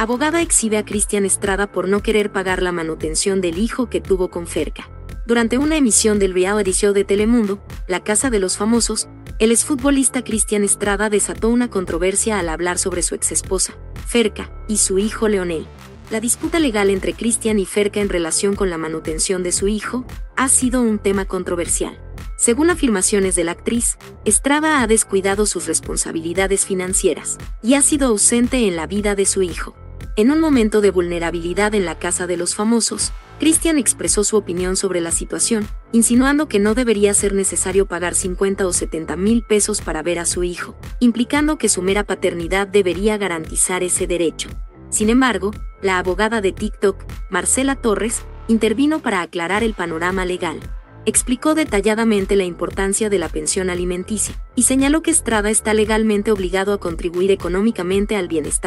Abogada exhibe a Cristian Estrada por no querer pagar la manutención del hijo que tuvo con Ferca. Durante una emisión del reality show de Telemundo, La Casa de los Famosos, el exfutbolista Cristian Estrada desató una controversia al hablar sobre su exesposa, Ferca, y su hijo Leonel. La disputa legal entre Cristian y Ferca en relación con la manutención de su hijo ha sido un tema controversial. Según afirmaciones de la actriz, Estrada ha descuidado sus responsabilidades financieras y ha sido ausente en la vida de su hijo. En un momento de vulnerabilidad en la casa de los famosos, Christian expresó su opinión sobre la situación, insinuando que no debería ser necesario pagar 50 o 70 mil pesos para ver a su hijo, implicando que su mera paternidad debería garantizar ese derecho. Sin embargo, la abogada de TikTok, Marcela Torres, intervino para aclarar el panorama legal. Explicó detalladamente la importancia de la pensión alimenticia y señaló que Estrada está legalmente obligado a contribuir económicamente al bienestar